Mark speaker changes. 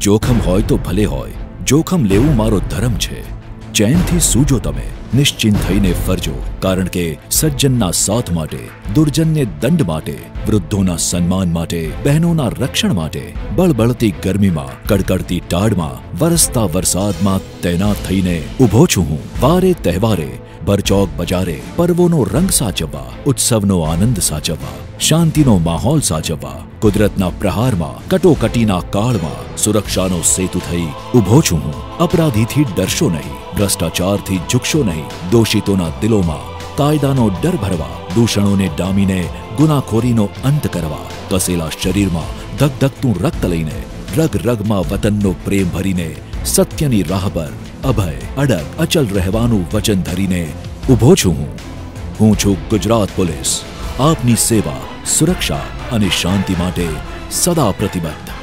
Speaker 1: જોખમ હોય તો ભલે હોય જોખમ લેવું મારો ધર્મ છે ચેનથી સૂજો તમે નિશ્ચિંત થઈને ફરજો કારણ કે સજ્જનના સાથ માટે દુર્જનને દંડ માટે વૃદ્ધોના સન્માન માટે બહેનોના રક્ષણ માટે બળબળતી ગરમીમાં કડકડતી ટાઢમાં વરસતા વરસાદમાં તૈનાત થઈને ઊભો છું હું વારે તહેવારે ભરચોક બજારે પર્વોનો રંગ સાચવવા ઉત્સવનો આનંદ સાચવવા શાંતિનો માહોલ સાચવવા કુદરતના પ્રહારમાં કટોકટીના કાળમાં સુરક્ષાનો સેતુ થઈ ઊભો છું હું અપરાધીથી ડરશો નહીં ભ્રષ્ટાચારથી ઝૂકશો નહીં દોષિતોના દિલોમાં કાયદાનો ડર ભરવા દૂષણોને ડામીને ગુનાખોરીનો અંત કરવા કસેલા શરીરમાં ધગધગતું રક્ત લઈને રગ રગમાં વતનનો પ્રેમ ભરીને સત્યની રાહ પર અભય, અડગ, અચલ રહેવાનું વચન ધરીને ઊભો છું હું. હું છું ગુજરાત પોલીસ. આપની સેવા, સુરક્ષા અને શાંતિ માટે સદા પ્રતિબદ્ધ.